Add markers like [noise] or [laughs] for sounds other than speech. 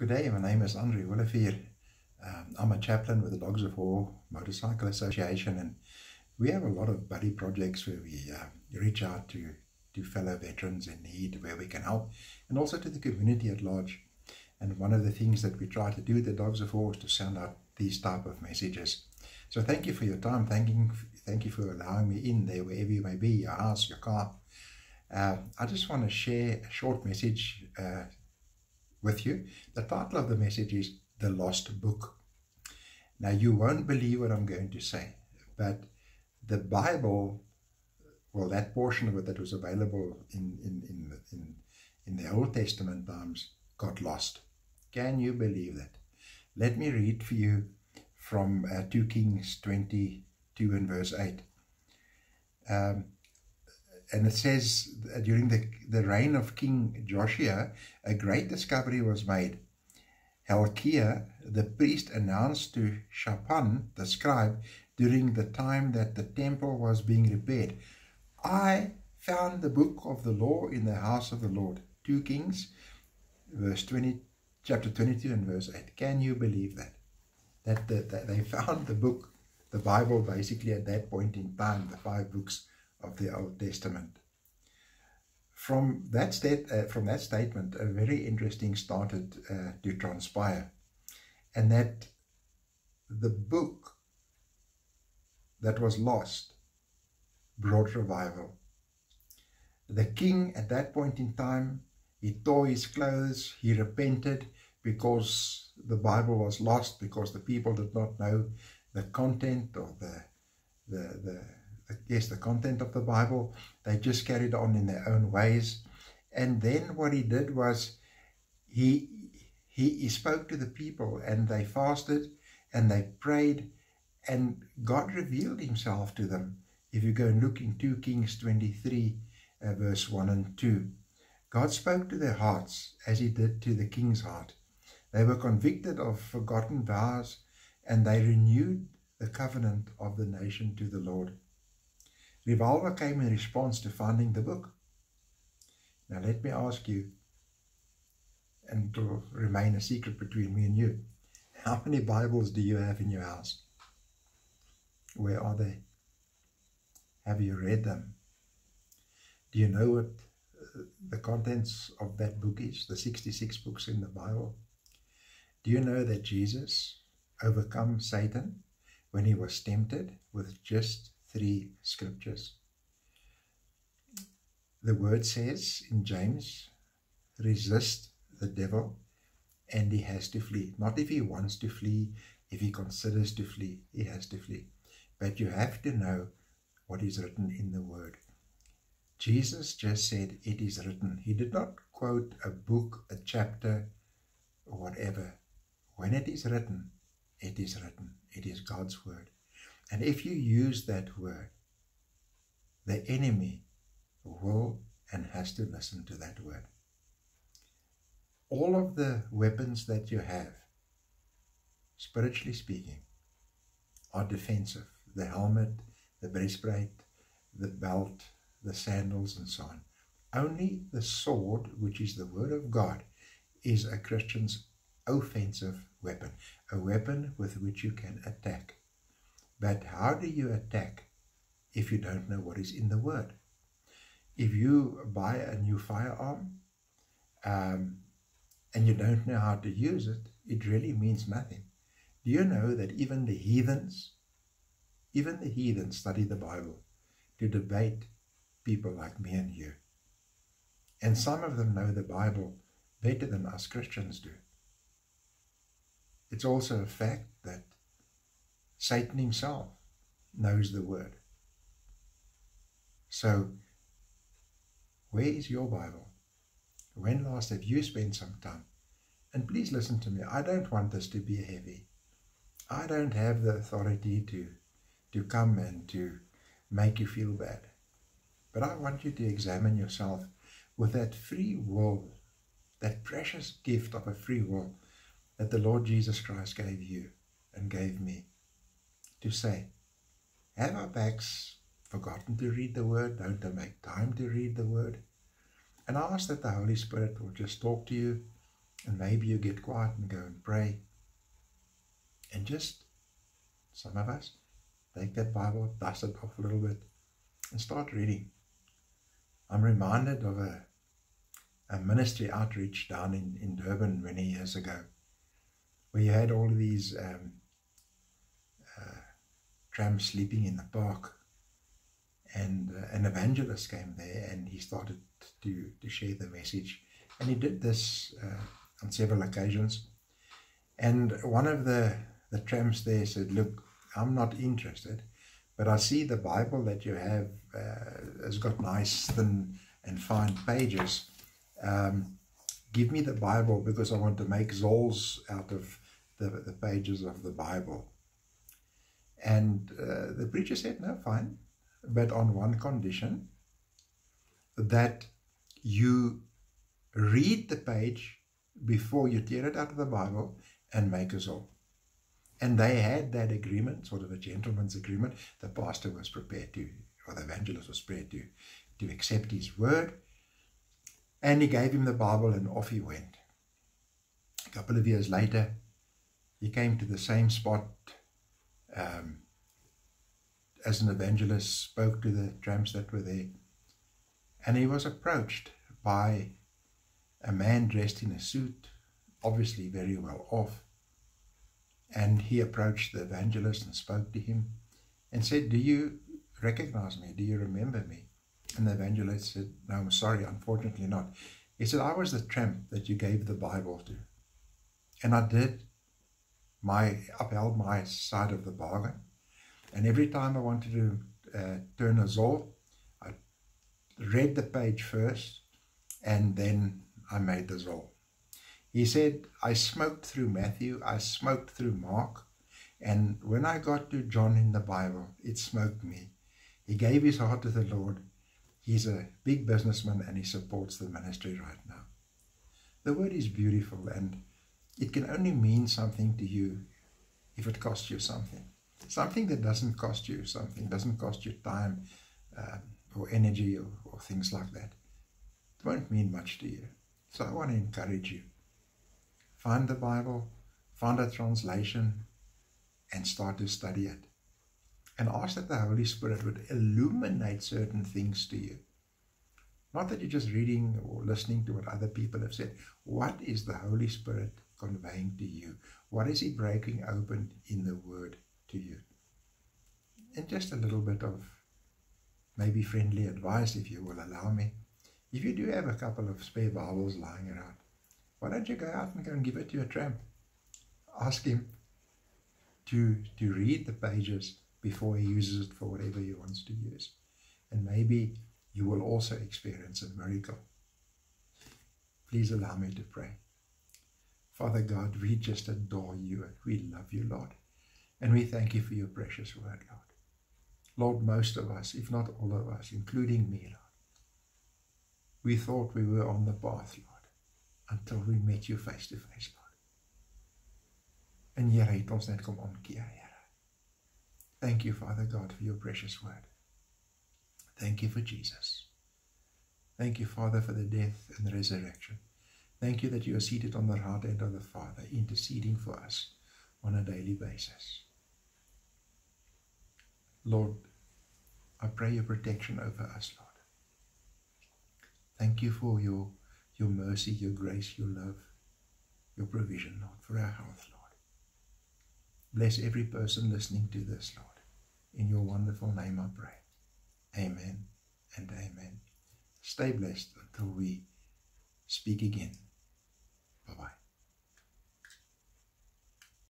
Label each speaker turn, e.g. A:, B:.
A: Good day, my name is Andre Olivier. Um, I'm a chaplain with the Dogs of War Motorcycle Association, and we have a lot of buddy projects where we uh, reach out to, to fellow veterans in need, where we can help, and also to the community at large. And one of the things that we try to do with the Dogs of War is to send out these type of messages. So thank you for your time. Thank you, thank you for allowing me in there, wherever you may be, your house, your car. Uh, I just want to share a short message uh, with you. The title of the message is The Lost Book. Now, you won't believe what I'm going to say, but the Bible, well, that portion of it that was available in, in, in, in, in the Old Testament times got lost. Can you believe that? Let me read for you from uh, 2 Kings 22 and verse 8. Um, and it says during the, the reign of King Josiah, a great discovery was made. Hilkiah, the priest, announced to Shaphan, the scribe, during the time that the temple was being repaired, I found the book of the law in the house of the Lord. 2 Kings, verse 20, chapter 22 and verse 8. Can you believe that? That, that, that they [laughs] found the book, the Bible, basically at that point in time, the five books of the Old Testament. From that, state, uh, from that statement, a very interesting started uh, to transpire, and that the book that was lost brought revival. The king at that point in time, he tore his clothes, he repented because the Bible was lost, because the people did not know the content or the, the, the yes, the content of the Bible. They just carried on in their own ways. And then what he did was he, he, he spoke to the people and they fasted and they prayed and God revealed himself to them. If you go and look in 2 Kings 23, uh, verse 1 and 2, God spoke to their hearts as he did to the king's heart. They were convicted of forgotten vows and they renewed the covenant of the nation to the Lord. Revival came in response to finding the book. Now let me ask you, and it will remain a secret between me and you, how many Bibles do you have in your house? Where are they? Have you read them? Do you know what uh, the contents of that book is, the 66 books in the Bible? Do you know that Jesus overcome Satan when he was tempted with just three scriptures. The word says in James, resist the devil and he has to flee. Not if he wants to flee, if he considers to flee, he has to flee. But you have to know what is written in the word. Jesus just said, It is written. He did not quote a book, a chapter, or whatever. When it is written, it is written. It is God's word. And if you use that word, the enemy will and has to listen to that word. All of the weapons that you have, spiritually speaking, are defensive. The helmet, the breastplate, the belt, the sandals, and so on. Only the sword, which is the word of God, is a Christian's offensive weapon, a weapon with which you can attack. But how do you attack if you don't know what is in the word? If you buy a new firearm um, and you don't know how to use it, it really means nothing. Do you know that even the heathens, even the heathens study the Bible to debate people like me and you? And some of them know the Bible better than us Christians do. It's also a fact that Satan himself knows the word. So, where is your Bible? When last have you spent some time? And please listen to me. I don't want this to be heavy. I don't have the authority to, to come and to make you feel bad. But I want you to examine yourself with that free will, that precious gift of a free will that the Lord Jesus Christ gave you and gave me to say, have our backs forgotten to read the word? Don't they make time to read the word? And ask that the Holy Spirit will just talk to you And maybe you get quiet and go and pray. And just, some of us, take that Bible, dust it off a little bit, and start reading. I'm reminded of a, a ministry outreach down in, in Durban many years ago, where you had all these um, trams sleeping in the park. And uh, an evangelist came there and he started to, to share the message. And he did this uh, on several occasions. And one of the, the trams there said, Look, I'm not interested, but I see the Bible that you have uh, has got nice, thin, and fine pages. Um, give me the Bible because I want to make Zolls out of the, the pages of the Bible. And uh, the preacher said, No, fine, but on one condition that you read the page before you tear it out of the Bible and make a zol. And they had that agreement, sort of a gentleman's agreement. The pastor was prepared to, or the evangelist was prepared to, to accept his word. And he gave him the Bible and off he went. A couple of years later, he came to the same spot um, as an evangelist, spoke to the tramps that were there. And he was approached by a man dressed in a suit, obviously very well off. And he approached the evangelist and spoke to him and said, Do you recognize me? Do you remember me? And the evangelist said, No, I'm sorry, unfortunately not. He said, I was the tramp that you gave the Bible to. And I did my upheld my side of the bargain. And every time I wanted to uh, turn a zol, I read the page first and then I made the zol. He said, I smoked through Matthew, I smoked through Mark, and when I got to John in the Bible, it smoked me. He gave his heart to the Lord. He's a big businessman and he supports the ministry right now. The word is beautiful and it can only mean something to you if it costs you something. Something that doesn't cost you something, doesn't cost you time um, or energy or, or things like that. It won't mean much to you. So I want to encourage you. Find the Bible, find a translation, and start to study it. And ask that the Holy Spirit would illuminate certain things to you. Not that you're just reading or listening to what other people have said. What is the Holy Spirit conveying to you? What is He breaking open in the Word to you? And just a little bit of maybe friendly advice, if you will allow me. If you do have a couple of spare Bibles lying around, why don't you go out and go and give it to a tramp? Ask him to, to read the pages before he uses it for whatever he wants to use. And maybe you will also experience a miracle. Please allow me to pray. Father God, we just adore you and we love you, Lord. And we thank you for your precious word, Lord. Lord, most of us, if not all of us, including me, Lord, we thought we were on the path, Lord, until we met you face to face, Lord. En Here het ons net kom omkeer, Here. Thank you, Father God, for your precious word. Thank you for Jesus. Thank you, Father, for the death and the resurrection. Thank you that you are seated on the right hand of the Father, interceding for us on a daily basis. Lord, I pray your protection over us, Lord. Thank you for your, your mercy, your grace, your love, your provision, Lord, for our health, Lord. Bless every person listening to this, Lord. In your wonderful name I pray. Amen and amen. Stay blessed until we speak again. Bye bye.